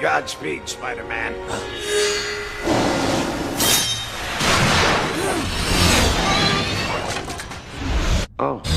Godspeed, Spider-Man. oh.